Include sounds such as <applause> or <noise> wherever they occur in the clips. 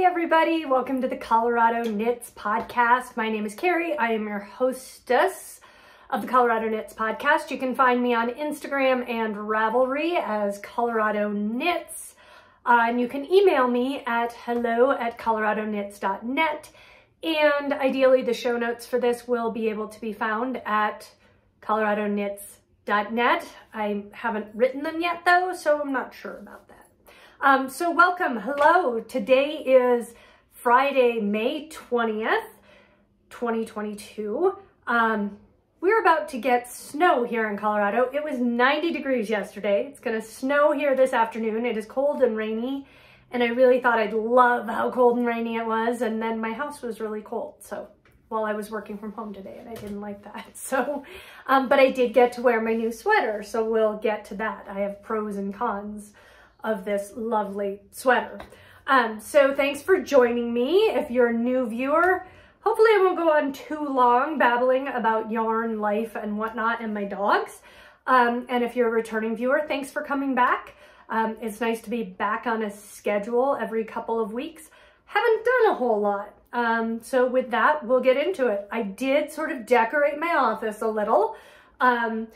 Hey everybody, welcome to the Colorado Knits podcast. My name is Carrie. I am your hostess of the Colorado Knits podcast. You can find me on Instagram and Ravelry as Colorado Knits. Uh, and you can email me at hello at coloradoknits.net. And ideally, the show notes for this will be able to be found at coloradoknits.net. I haven't written them yet though, so I'm not sure about that. Um, so welcome, hello. Today is Friday, May 20th, 2022. Um, we're about to get snow here in Colorado. It was 90 degrees yesterday. It's gonna snow here this afternoon. It is cold and rainy and I really thought I'd love how cold and rainy it was and then my house was really cold. So while I was working from home today and I didn't like that. <laughs> So, um, but I did get to wear my new sweater. So we'll get to that. I have pros and cons of this lovely sweater. Um, so thanks for joining me. If you're a new viewer, hopefully I won't go on too long babbling about yarn, life, and whatnot, and my dogs. Um, and if you're a returning viewer, thanks for coming back. Um, it's nice to be back on a schedule every couple of weeks. Haven't done a whole lot. Um, so with that, we'll get into it. I did sort of decorate my office a little. Um,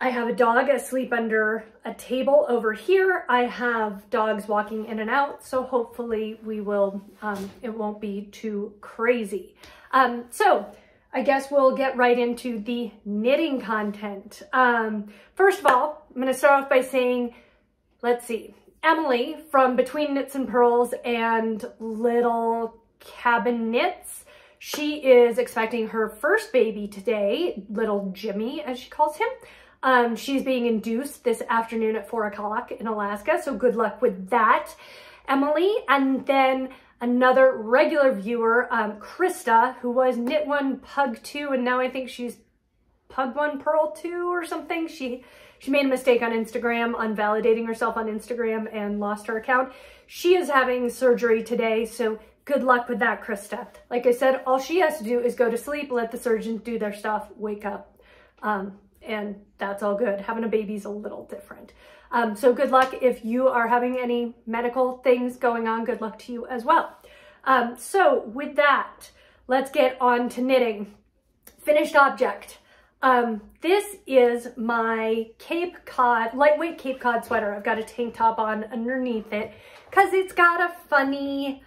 I have a dog asleep under a table over here. I have dogs walking in and out, so hopefully we will, um, it won't be too crazy. Um, so I guess we'll get right into the knitting content. Um, first of all, I'm gonna start off by saying, let's see, Emily from Between Knits and Purls and Little Cabin Knits, she is expecting her first baby today, little Jimmy, as she calls him. Um, she's being induced this afternoon at four o'clock in Alaska. So good luck with that, Emily. And then another regular viewer, um, Krista, who was Knit One Pug Two, and now I think she's Pug One Purl Two or something. She she made a mistake on Instagram, on validating herself on Instagram and lost her account. She is having surgery today, so good luck with that, Krista. Like I said, all she has to do is go to sleep, let the surgeons do their stuff, wake up. Um, and that's all good. Having a baby's a little different. Um, so good luck if you are having any medical things going on. Good luck to you as well. Um, so with that, let's get on to knitting. Finished object. Um, this is my Cape Cod, lightweight Cape Cod sweater. I've got a tank top on underneath it because it's got a funny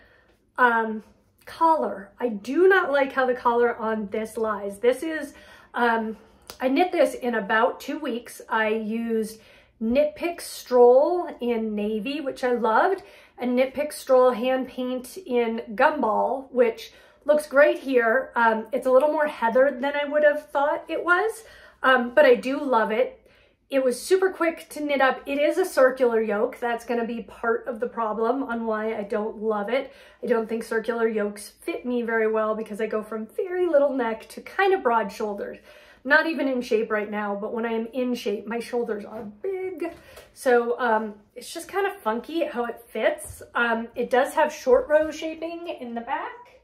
um, collar. I do not like how the collar on this lies. This is um, I knit this in about two weeks. I used Knit Pick Stroll in navy, which I loved, and Knit Pick Stroll hand paint in gumball, which looks great here. Um, it's a little more heathered than I would have thought it was, um, but I do love it. It was super quick to knit up. It is a circular yoke. That's gonna be part of the problem on why I don't love it. I don't think circular yokes fit me very well because I go from very little neck to kind of broad shoulders not even in shape right now, but when I am in shape, my shoulders are big. So um, it's just kind of funky how it fits. Um, it does have short row shaping in the back,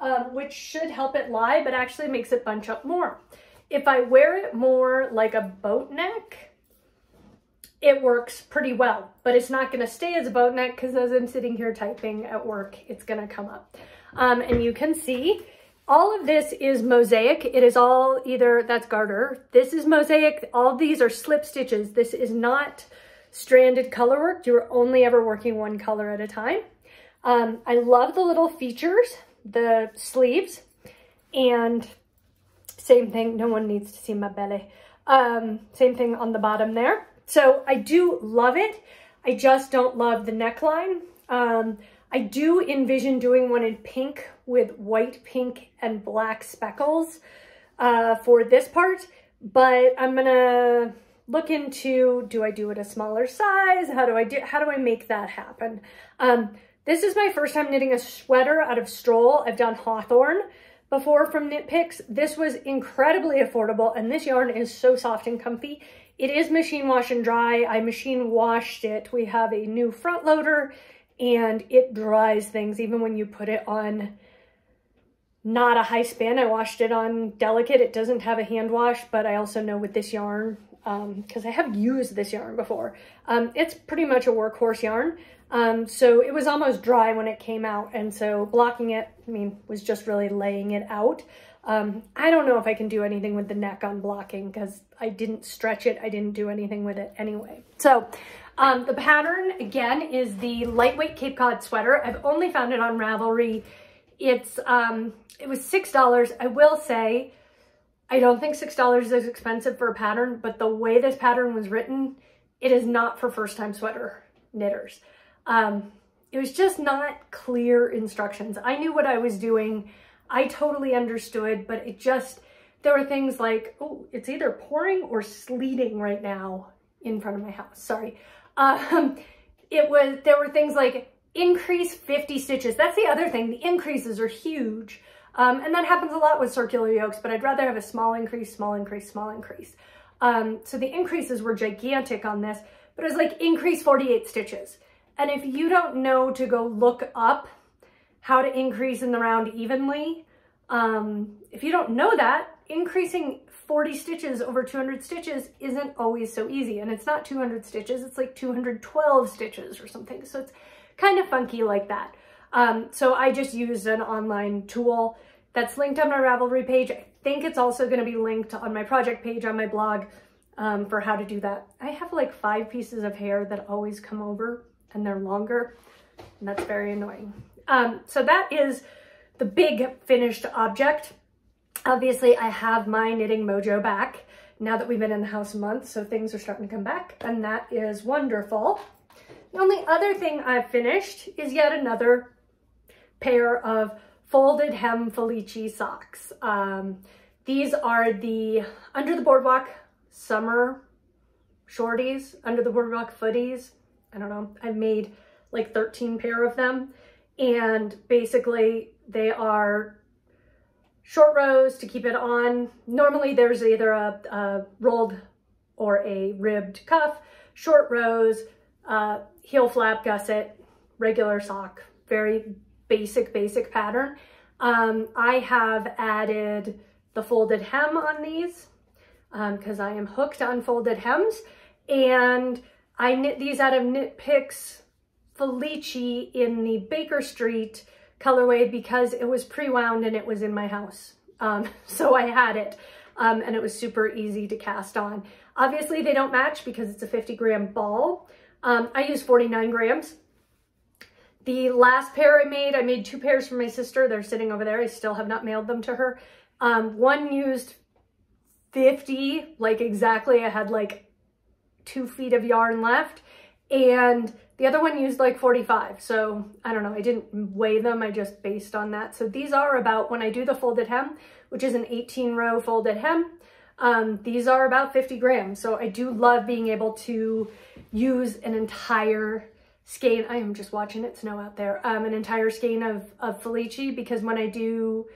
um, which should help it lie, but actually makes it bunch up more. If I wear it more like a boat neck, it works pretty well, but it's not gonna stay as a boat neck because as I'm sitting here typing at work, it's gonna come up. Um, and you can see all of this is mosaic. It is all either, that's garter. This is mosaic. All these are slip stitches. This is not stranded color work. You're only ever working one color at a time. Um, I love the little features, the sleeves, and same thing. No one needs to see my belly. Um, same thing on the bottom there. So I do love it. I just don't love the neckline. Um, I do envision doing one in pink with white, pink, and black speckles uh, for this part, but I'm gonna look into, do I do it a smaller size? How do I do, how do I make that happen? Um, this is my first time knitting a sweater out of Stroll. I've done Hawthorne before from Knit Picks. This was incredibly affordable and this yarn is so soft and comfy. It is machine wash and dry. I machine washed it. We have a new front loader and it dries things even when you put it on not a high spin. I washed it on delicate. It doesn't have a hand wash, but I also know with this yarn, because um, I have used this yarn before, um, it's pretty much a workhorse yarn. Um, so it was almost dry when it came out. And so blocking it, I mean, was just really laying it out. Um, I don't know if I can do anything with the neck on blocking because I didn't stretch it. I didn't do anything with it anyway. So um, the pattern, again, is the lightweight Cape Cod sweater. I've only found it on Ravelry. It's, um, it was $6. I will say, I don't think $6 is expensive for a pattern, but the way this pattern was written, it is not for first-time sweater knitters. Um, it was just not clear instructions. I knew what I was doing. I totally understood, but it just, there were things like, oh, it's either pouring or sleeting right now in front of my house. Sorry. Um, it was, there were things like increase 50 stitches. That's the other thing. The increases are huge. Um, and that happens a lot with circular yokes, but I'd rather have a small increase, small increase, small increase. Um, so the increases were gigantic on this, but it was like increase 48 stitches. And if you don't know to go look up how to increase in the round evenly, um, if you don't know that, increasing 40 stitches over 200 stitches isn't always so easy. And it's not 200 stitches, it's like 212 stitches or something. So it's kind of funky like that. Um, so I just used an online tool that's linked on my Ravelry page. I think it's also going to be linked on my project page on my blog um, for how to do that. I have like five pieces of hair that always come over and they're longer and that's very annoying. Um, so that is the big finished object. Obviously, I have my knitting mojo back now that we've been in the house a month, so things are starting to come back, and that is wonderful. The only other thing I've finished is yet another pair of folded hem Felici socks. Um, these are the Under the Boardwalk summer shorties, Under the Boardwalk footies. I don't know, I've made like 13 pair of them. And basically they are short rows to keep it on. Normally there's either a, a rolled or a ribbed cuff, short rows, uh, heel flap gusset, regular sock, very basic, basic pattern. Um, I have added the folded hem on these because um, I am hooked on folded hems and I knit these out of Knit Picks Felici in the Baker Street colorway because it was pre-wound and it was in my house. Um, <laughs> so I had it um, and it was super easy to cast on. Obviously they don't match because it's a 50 gram ball. Um, I use 49 grams. The last pair I made, I made two pairs for my sister. They're sitting over there. I still have not mailed them to her. Um, one used 50, like exactly. I had like two feet of yarn left. And the other one used like 45. So I don't know, I didn't weigh them, I just based on that. So these are about, when I do the folded hem, which is an 18 row folded hem, um, these are about 50 grams. So I do love being able to use an entire skein. I am just watching it snow out there. Um, an entire skein of, of Felici because when I do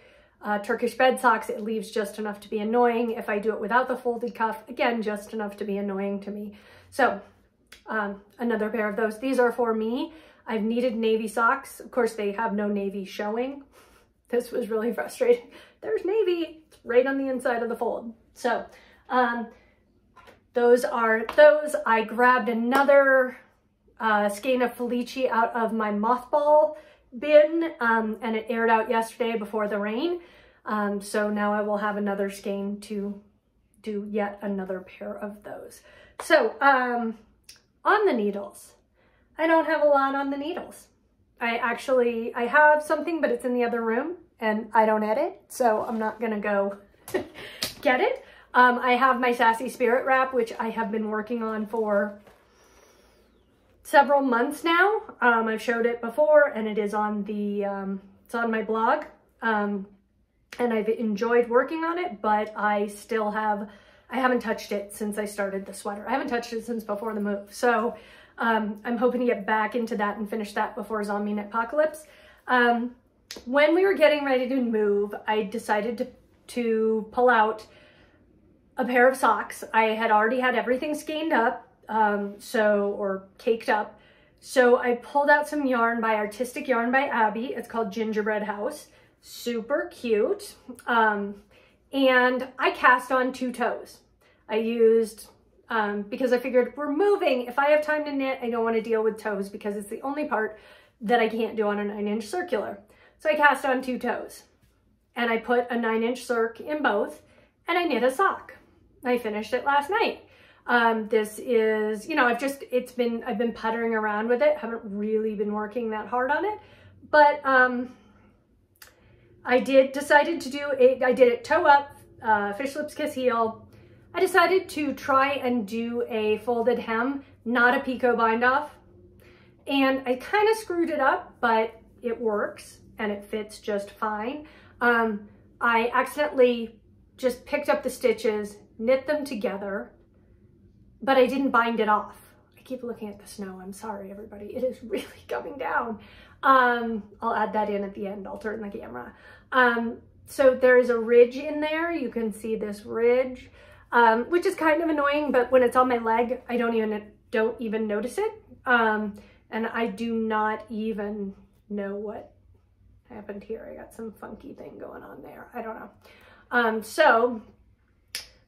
uh, Turkish bed socks, it leaves just enough to be annoying. If I do it without the folded cuff, again, just enough to be annoying to me. So um, another pair of those. These are for me. I've needed navy socks. Of course, they have no navy showing. <laughs> This was really frustrating. <laughs> There's navy right on the inside of the fold. So um, those are those. I grabbed another uh, skein of Felici out of my mothball bin um, and it aired out yesterday before the rain. Um, so now I will have another skein to do yet another pair of those. So um, on the needles, I don't have a lot on the needles. I actually, I have something, but it's in the other room and I don't edit, so I'm not gonna go <laughs> get it. Um, I have my Sassy Spirit wrap, which I have been working on for several months now. Um, I've showed it before and it is on the, um, it's on my blog. Um, and I've enjoyed working on it, but I still have, I haven't touched it since I started the sweater. I haven't touched it since before the move. So um, I'm hoping to get back into that and finish that before Zombie Apocalypse. Um, when we were getting ready to move, I decided to, to pull out a pair of socks. I had already had everything skeined up um, so, or caked up. So I pulled out some yarn by Artistic Yarn by Abby. It's called Gingerbread House. Super cute. Um, and I cast on two toes. I used um, because I figured we're moving. If I have time to knit, I don't want to deal with toes because it's the only part that I can't do on a nine inch circular. So I cast on two toes and I put a nine inch circ in both and I knit a sock. I finished it last night. Um, this is, you know, I've just, it's been, I've been puttering around with it. Haven't really been working that hard on it, but, um, I did, decided to do it. I did it toe up, uh, fish lips kiss heel. I decided to try and do a folded hem, not a picot bind off. And I kind of screwed it up, but it works and it fits just fine. Um, I accidentally just picked up the stitches, knit them together, but I didn't bind it off. Keep looking at the snow. I'm sorry, everybody. It is <laughs> really coming down. Um, I'll add that in at the end. I'll turn the camera. Um, so there is a ridge in there. You can see this ridge, um, which is kind of annoying, but when it's on my leg, I don't even don't even notice it. Um, and I do not even know what happened here. I got some funky thing going on there. I don't know. Um, so,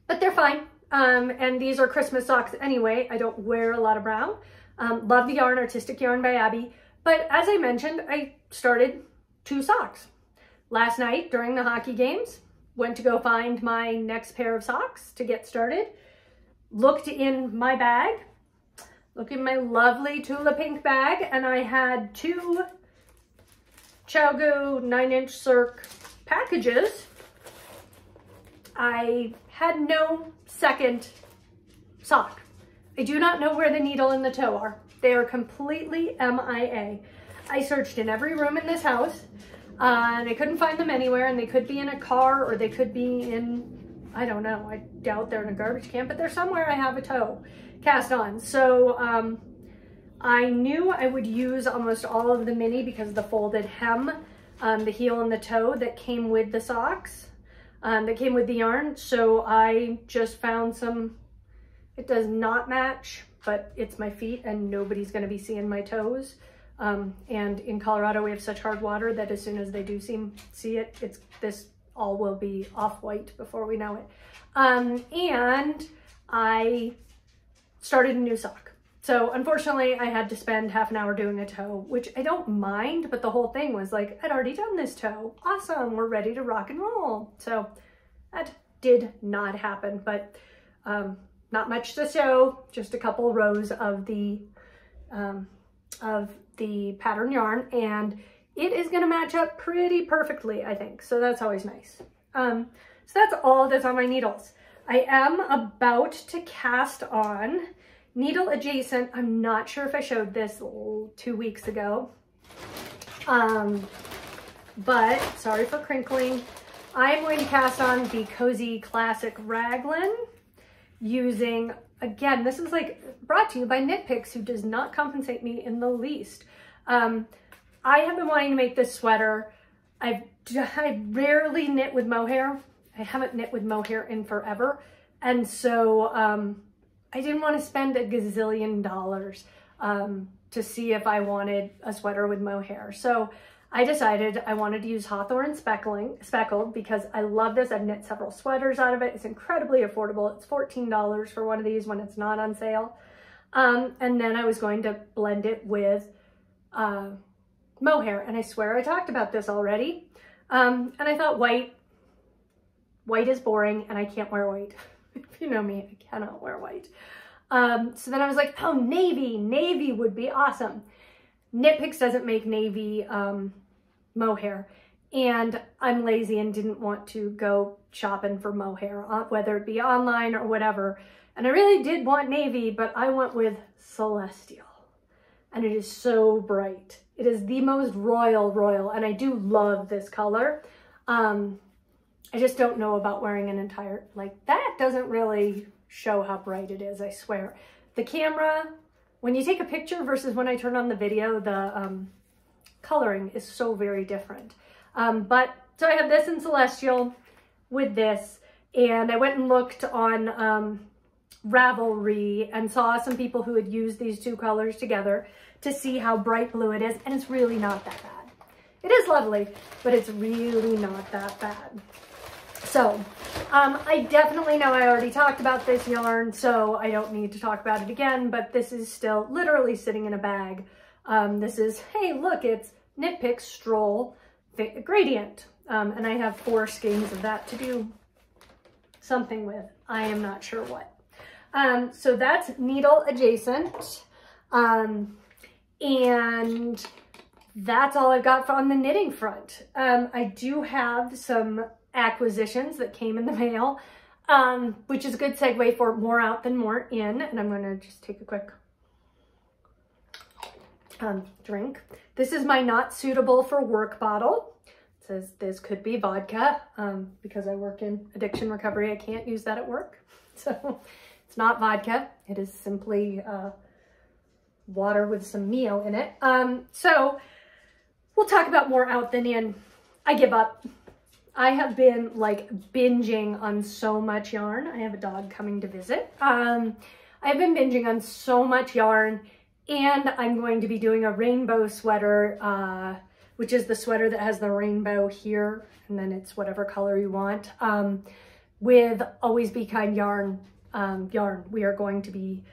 but they're fine. Um, and these are Christmas socks anyway. I don't wear a lot of brown. Um, love the yarn, Artistic Yarn by Abby. But as I mentioned, I started two socks. Last night during the hockey games, went to go find my next pair of socks to get started. Looked in my bag, look in my lovely Tula Pink bag, and I had two ChiaoGoo 9-inch circ packages. I had no second sock. I do not know where the needle and the toe are. They are completely MIA. I searched in every room in this house uh, and I couldn't find them anywhere and they could be in a car or they could be in, I don't know, I doubt they're in a garbage can, but they're somewhere I have a toe cast on. So um, I knew I would use almost all of the mini because the folded hem, um, the heel and the toe that came with the socks, um, that came with the yarn. So I just found some, it does not match, but it's my feet and nobody's gonna be seeing my toes. Um, and in Colorado, we have such hard water that as soon as they do see, see it, it's this all will be off-white before we know it. Um, and I started a new sock. So unfortunately, I had to spend half an hour doing a toe, which I don't mind, but the whole thing was like, I'd already done this toe. Awesome, we're ready to rock and roll. So that did not happen, but um, not much to show, just a couple rows of the um, of the pattern yarn and it is gonna match up pretty perfectly, I think. So that's always nice. Um, so that's all that's on my needles. I am about to cast on needle adjacent. I'm not sure if I showed this two weeks ago. Um, but sorry for crinkling. I'm going to cast on the Cozy Classic Raglan using, again, this is like brought to you by Knit Picks, who does not compensate me in the least. Um, I have been wanting to make this sweater. I've <laughs> I rarely knit with mohair. I haven't knit with mohair in forever. And so um, I didn't want to spend a gazillion dollars um, to see if I wanted a sweater with mohair. So I decided I wanted to use Hawthorne speckling, speckled because I love this. I've knit several sweaters out of it. It's incredibly affordable. It's $14 for one of these when it's not on sale. Um, and then I was going to blend it with uh, mohair. And I swear I talked about this already. Um, and I thought white, white is boring and I can't wear white. <laughs> <laughs> if you know me, I cannot wear white. Um, so then I was like, oh, navy, navy would be awesome. Knit Picks doesn't make navy um, mohair and I'm lazy and didn't want to go shopping for mohair, uh, whether it be online or whatever. And I really did want navy, but I went with Celestial. And it is so bright. It is the most royal royal, and I do love this color. Um, I just don't know about wearing an entire, like that doesn't really show how bright it is, I swear. The camera, when you take a picture versus when I turn on the video, the um, coloring is so very different. Um, but, so I have this in Celestial with this, and I went and looked on um, Ravelry and saw some people who had used these two colors together to see how bright blue it is, and it's really not that bad. It is lovely, but it's really not that bad. So um, I definitely know I already talked about this yarn, so I don't need to talk about it again, but this is still literally sitting in a bag. Um, this is, hey, look, it's Knit Pick Stroll Gradient. Um, and I have four skeins of that to do something with. I am not sure what. Um, so that's needle adjacent. Um, and that's all I've got on the knitting front. Um, I do have some acquisitions that came in the mail, um, which is a good segue for more out than more in. And I'm going to just take a quick um, drink. This is my not suitable for work bottle. It says this could be vodka um, because I work in addiction recovery. I can't use that at work. <laughs> So it's not vodka. It is simply uh, water with some Mio in it. Um, so we'll talk about more out than in. I give up. I have been like binging on so much yarn. I have a dog coming to visit. Um, I've been binging on so much yarn and I'm going to be doing a rainbow sweater, uh, which is the sweater that has the rainbow here and then it's whatever color you want, um, with Always Be Kind yarn. Um, yarn. We are going to be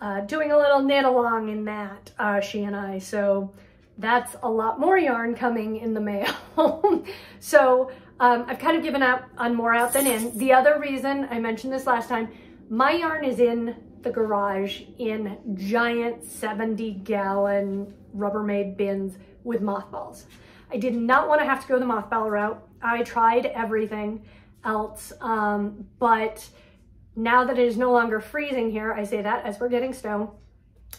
uh, doing a little knit along in that, uh, she and I. So that's a lot more yarn coming in the mail. <laughs> so um, I've kind of given up on more out than in. The other reason, I mentioned this last time, my yarn is in the garage in giant 70 gallon Rubbermaid bins with mothballs. I did not want to have to go the mothball route. I tried everything else, um, but now that it is no longer freezing here, I say that as we're getting snow,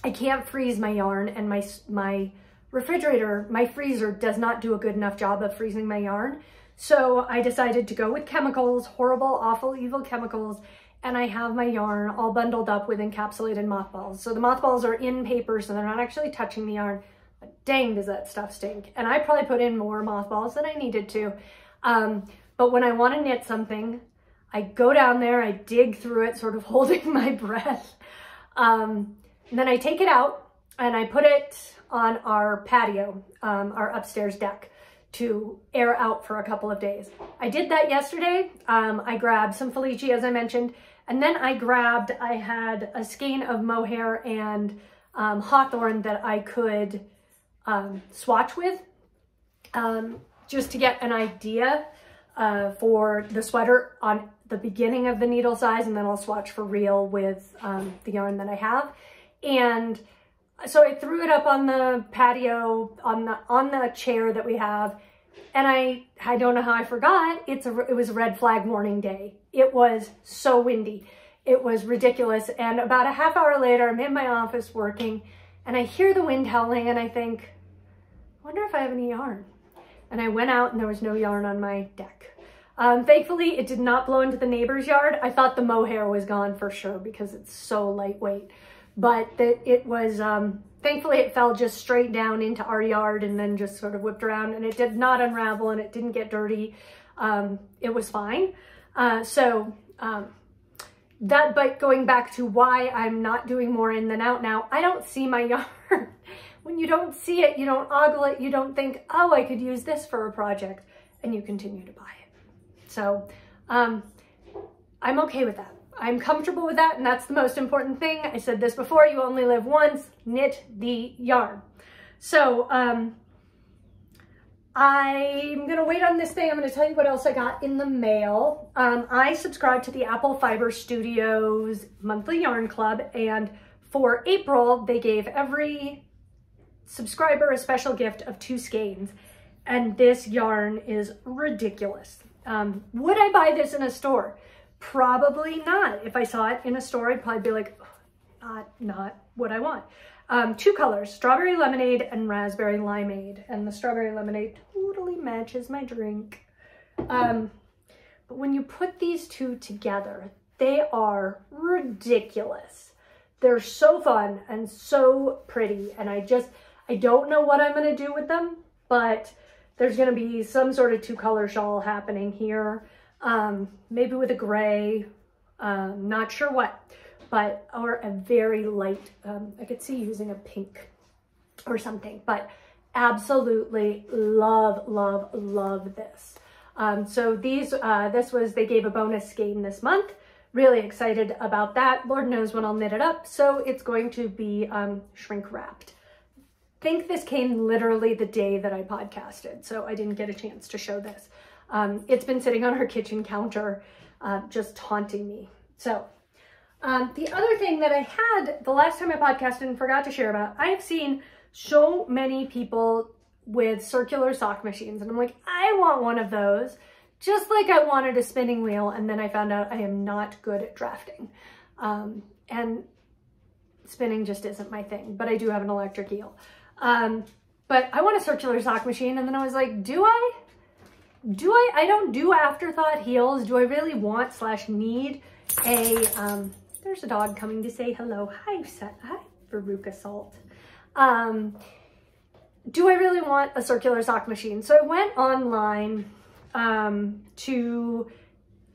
I can't freeze my yarn and my, my refrigerator, my freezer does not do a good enough job of freezing my yarn. So I decided to go with chemicals, horrible, awful, evil chemicals, and I have my yarn all bundled up with encapsulated mothballs. So the mothballs are in paper, so they're not actually touching the yarn, but dang, does that stuff stink. And I probably put in more mothballs than I needed to. Um, but when I want to knit something, I go down there, I dig through it, sort of <laughs> holding my breath. Um, and then I take it out and I put it on our patio, um, our upstairs deck to air out for a couple of days. I did that yesterday. Um, I grabbed some Felici, as I mentioned, and then I grabbed, I had a skein of mohair and um, Hawthorne that I could um, swatch with um, just to get an idea uh, for the sweater on the beginning of the needle size and then I'll swatch for real with um, the yarn that I have. And so I threw it up on the patio, on the on the chair that we have, and I I don't know how I forgot. It's a it was a red flag morning day. It was so windy. It was ridiculous. And about a half hour later, I'm in my office working, and I hear the wind howling, and I think, I wonder if I have any yarn. And I went out, and there was no yarn on my deck. Um, thankfully, it did not blow into the neighbor's yard. I thought the mohair was gone for sure because it's so lightweight. But the, it was, um, thankfully it fell just straight down into our yard and then just sort of whipped around and it did not unravel and it didn't get dirty. Um, it was fine. Uh, so um, that, but going back to why I'm not doing more in than out now, I don't see my <laughs> yarn. when you don't see it, you don't ogle it, you don't think, oh, I could use this for a project, and you continue to buy it. So um, I'm okay with that. I'm comfortable with that, and that's the most important thing. I said this before, you only live once, knit the yarn. So um, I'm gonna wait on this thing. I'm gonna tell you what else I got in the mail. Um, I subscribe to the Apple Fiber Studios monthly yarn club, and for April, they gave every subscriber a special gift of two skeins, and this yarn is ridiculous. Um, would I buy this in a store? Probably not. If I saw it in a store, I'd probably be like, not, not what I want. Um, two colors, strawberry lemonade and raspberry limeade. And the strawberry lemonade totally matches my drink. Um, but when you put these two together, they are ridiculous. They're so fun and so pretty. And I just, I don't know what I'm going to do with them, but there's going to be some sort of two color shawl happening here. Um, maybe with a gray, um, not sure what, but, or a very light, um, I could see using a pink or something, but absolutely love, love, love this. Um, so these, uh, this was, they gave a bonus skein this month. Really excited about that. Lord knows when I'll knit it up. So it's going to be um, shrink wrapped. think this came literally the day that I podcasted. So I didn't get a chance to show this. Um, it's been sitting on our kitchen counter, uh, just taunting me. So um, the other thing that I had the last time I podcasted and forgot to share about, I have seen so many people with circular sock machines and I'm like, I want one of those just like I wanted a spinning wheel and then I found out I am not good at drafting. Um, and spinning just isn't my thing, but I do have an electric eel. Um, but I want a circular sock machine and then I was like, do I? Do I? I don't do afterthought heels. Do I really want slash need a, um, there's a dog coming to say hello. Hi, hi, Veruca Salt. Um, do I really want a circular sock machine? So I went online um, to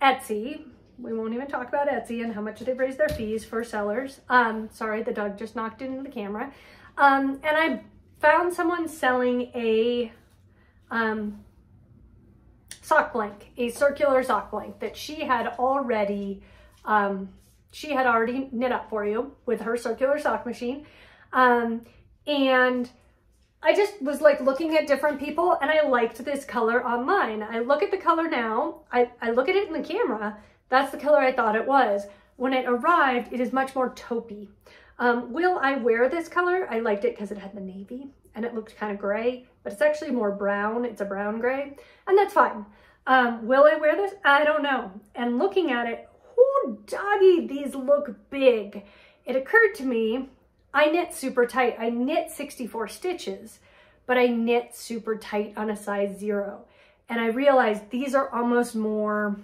Etsy. We won't even talk about Etsy and how much they've raised their fees for sellers. Um, sorry, the dog just knocked into the camera. Um, and I found someone selling a um, sock blank, a circular sock blank that she had already, um, she had already knit up for you with her circular sock machine. Um, and I just was like looking at different people and I liked this color online. I look at the color now, I, I look at it in the camera, that's the color I thought it was. When it arrived, it is much more taupey. Um, will I wear this color? I liked it because it had the navy and it looked kind of gray, but it's actually more brown. It's a brown gray and that's fine. Um, will I wear this? I don't know. And looking at it, oh doggy, these look big. It occurred to me I knit super tight. I knit 64 stitches, but I knit super tight on a size zero. And I realized these are almost more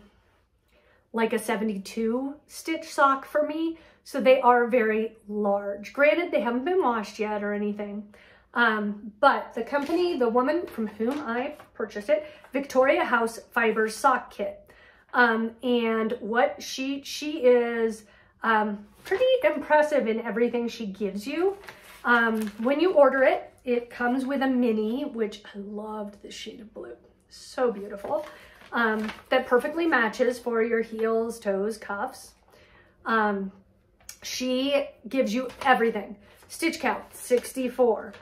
like a 72 stitch sock for me. So they are very large. Granted, they haven't been washed yet or anything. Um, but the company, the woman from whom I purchased it, Victoria House Fibers Sock Kit. Um, and what she, she is, um, pretty impressive in everything she gives you. Um, when you order it, it comes with a mini, which I loved this shade of blue. So beautiful. Um, that perfectly matches for your heels, toes, cuffs. Um, she gives you everything. Stitch count, 64.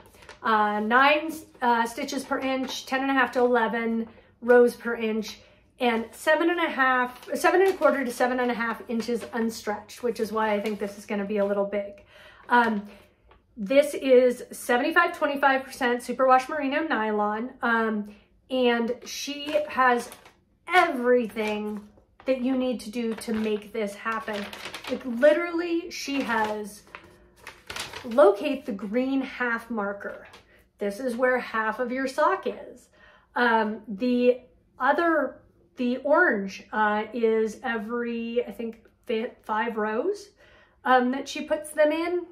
Uh, nine uh, stitches per inch, 10 and a half to 11 rows per inch and seven and a half, seven and a quarter to seven and a half inches unstretched, which is why I think this is gonna be a little big. Um, this is 75, 25% superwash merino nylon. Um, and she has everything that you need to do to make this happen. Like literally she has locate the green half marker. This is where half of your sock is. Um, the other the orange uh, is every, I think, five rows um, that she puts them in.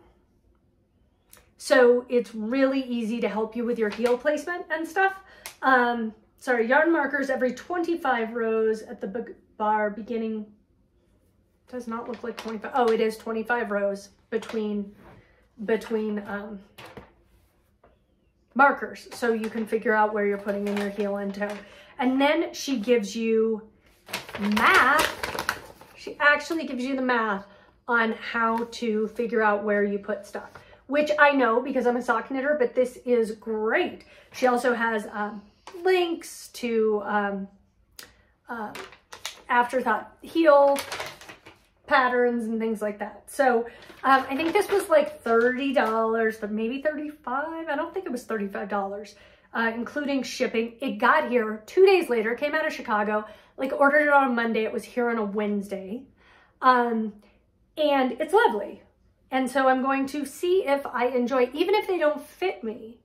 So it's really easy to help you with your heel placement and stuff. Um, sorry, yarn markers every 25 rows at the bar beginning. Does not look like 25. Oh, it is 25 rows between, between um, markers. So you can figure out where you're putting in your heel and toe. And then she gives you math. She actually gives you the math on how to figure out where you put stuff, which I know because I'm a sock knitter, but this is great. She also has um, links to um, uh, afterthought heel patterns and things like that. So um, I think this was like $30, but maybe 35. I don't think it was $35 uh, including shipping. It got here two days later, came out of Chicago, like ordered it on a Monday. It was here on a Wednesday. Um, and it's lovely. And so I'm going to see if I enjoy, even if they don't fit me,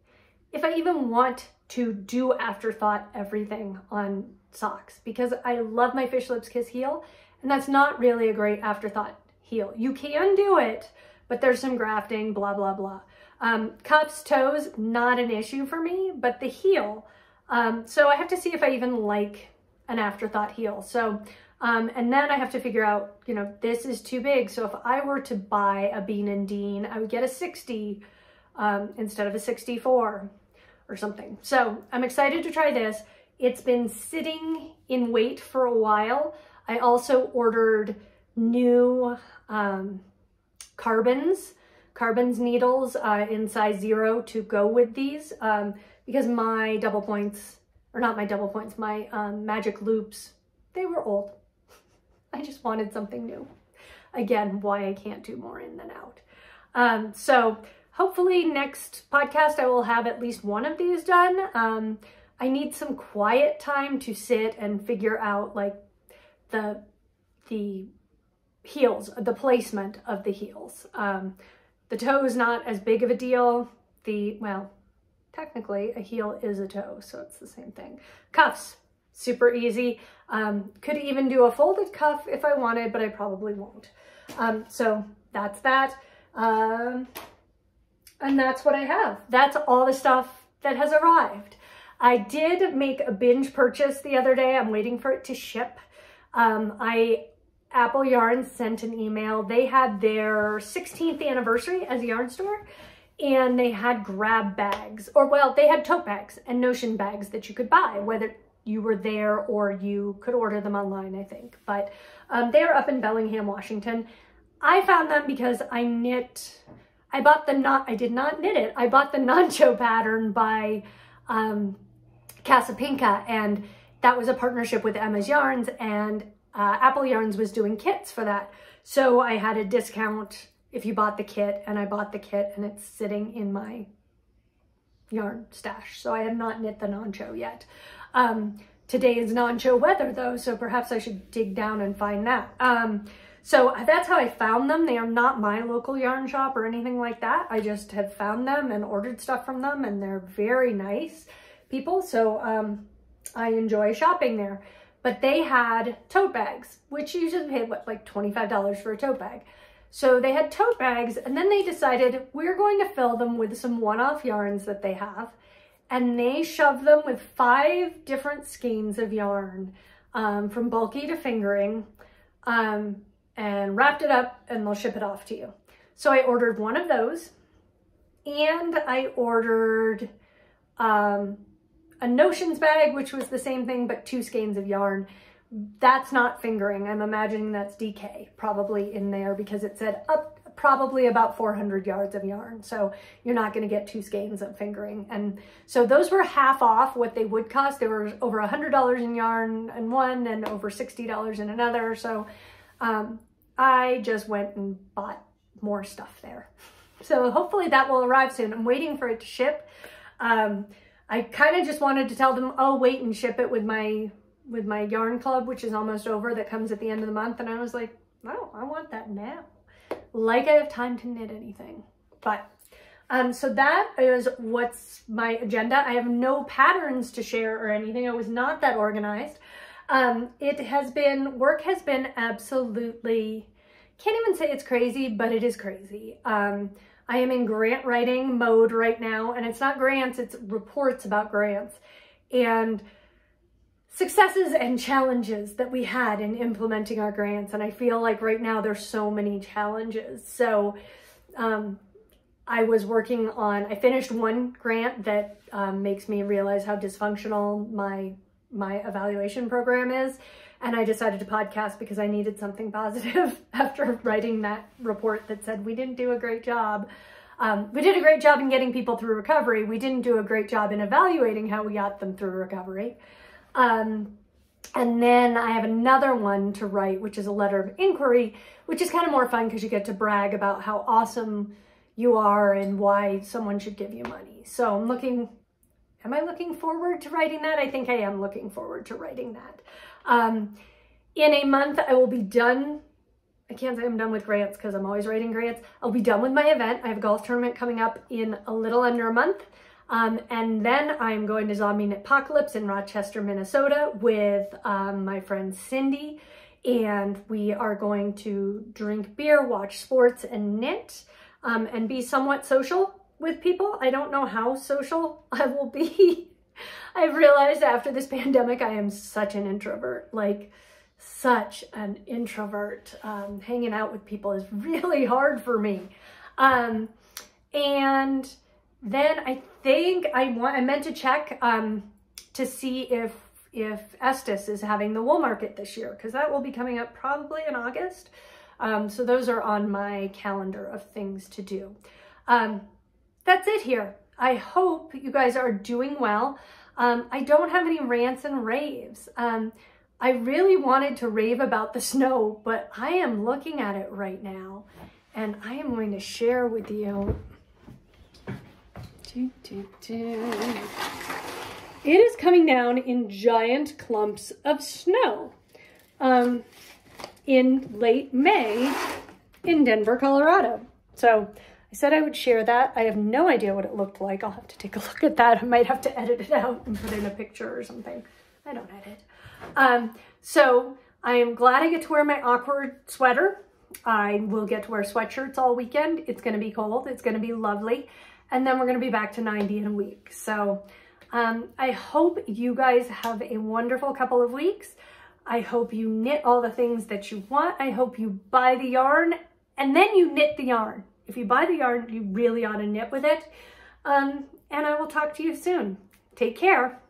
if I even want to do afterthought everything on socks because I love my Fish Lips Kiss heel and that's not really a great afterthought heel. You can do it, but there's some grafting, blah, blah, blah. Um, cuffs, toes, not an issue for me, but the heel. Um, so I have to see if I even like an afterthought heel. So, um, and then I have to figure out, you know, this is too big. So if I were to buy a Bean and Dean, I would get a 60 um, instead of a 64 or something. So I'm excited to try this. It's been sitting in wait for a while. I also ordered new um, Karbonz, Karbonz needles uh, in size zero to go with these um, because my double points, or not my double points, my um, magic loops, they were old. <laughs> I just wanted something new. Again, why I can't do more in than out. Um, so hopefully next podcast I will have at least one of these done. Um, I need some quiet time to sit and figure out like the the heels, the placement of the heels. Um, the toe is not as big of a deal. The, well, technically a heel is a toe, so it's the same thing. Cuffs, super easy. Um, could even do a folded cuff if I wanted, but I probably won't. Um, so that's that. Um, and that's what I have. That's all the stuff that has arrived. I did make a binge purchase the other day. I'm waiting for it to ship. Um, I Apple Yarn sent an email. They had their 16th anniversary as a yarn store and they had grab bags or well, they had tote bags and notion bags that you could buy, whether you were there or you could order them online, I think. But um, they're up in Bellingham, Washington. I found them because I knit, I bought the not, I did not knit it. I bought the <laughs> Nacho pattern by um, Casapinka and that was a partnership with Emma's Yarns and uh, Apple Yarns was doing kits for that. So I had a discount if you bought the kit and I bought the kit and it's sitting in my yarn stash. So I have not knit the Nacho yet. Um, today is Nacho weather though, so perhaps I should dig down and find that. Um, so that's how I found them. They are not my local yarn shop or anything like that. I just have found them and ordered stuff from them and they're very nice people. So um, I enjoy shopping there but they had tote bags, which usually pay what, like $25 for a tote bag. So they had tote bags and then they decided we're going to fill them with some one-off yarns that they have. And they shoved them with five different skeins of yarn um, from bulky to fingering um, and wrapped it up and they'll ship it off to you. So I ordered one of those and I ordered um, a Notions bag, which was the same thing, but two skeins of yarn. That's not fingering. I'm imagining that's DK probably in there because it said up probably about 400 yards of yarn. So you're not going to get two skeins of fingering. And so those were half off what they would cost. They were over a $100 in yarn in one and over $60 in another. So um, I just went and bought more stuff there. So hopefully that will arrive soon. I'm waiting for it to ship. Um, I kind of just wanted to tell them, oh, wait and ship it with my with my yarn club, which is almost over, that comes at the end of the month. And I was like, no, I want that now. Like I have time to knit anything. But, um, so that is what's my agenda. I have no patterns to share or anything. I was not that organized. Um, it has been, work has been absolutely, can't even say it's crazy, but it is crazy. Um, I am in grant writing mode right now, and it's not grants, it's reports about grants. And successes and challenges that we had in implementing our grants. And I feel like right now there's so many challenges. So um, I was working on, I finished one grant that um, makes me realize how dysfunctional my, my evaluation program is. And I decided to podcast because I needed something positive <laughs> after writing that report that said we didn't do a great job. Um, we did a great job in getting people through recovery. We didn't do a great job in evaluating how we got them through recovery. Um, and then I have another one to write, which is a letter of inquiry, which is kind of more fun because you get to brag about how awesome you are and why someone should give you money. So I'm looking, am I looking forward to writing that? I think I am looking forward to writing that. Um, in a month, I will be done. I can't say I'm done with grants because I'm always writing grants. I'll be done with my event. I have a golf tournament coming up in a little under a month. Um, and then I'm going to Zombie Apocalypse in Rochester, Minnesota with um, my friend Cindy. And we are going to drink beer, watch sports, and knit, um, and be somewhat social with people. I don't know how social <laughs> I will be I've realized after this pandemic, I am such an introvert, like such an introvert. Um, hanging out with people is <laughs> really hard for me. Um, and then I think I want, I meant to check um, to see if if Estes is having the wool market this year, because that will be coming up probably in August. Um, so those are on my calendar of things to do. Um, that's it here. I hope you guys are doing well. Um, I don't have any rants and raves. Um, I really wanted to rave about the snow, but I am looking at it right now and I am going to share with you. It is coming down in giant clumps of snow um, in late May in Denver, Colorado. So I said I would share that. I have no idea what it looked like. I'll have to take a <laughs> look at that. I might have to edit it out and put in a picture or something. I don't edit. Um, so I am glad I get to wear my awkward sweater. I will get to wear sweatshirts all weekend. It's going to be cold. It's going to be lovely. And then we're going to be back to 90 in a week. So um, I hope you guys have a wonderful couple of weeks. I hope you knit all the things that you want. I hope you buy the yarn and then you knit the yarn. If you buy the yarn, you really ought to knit with it. Um, and I will talk to you soon. Take care.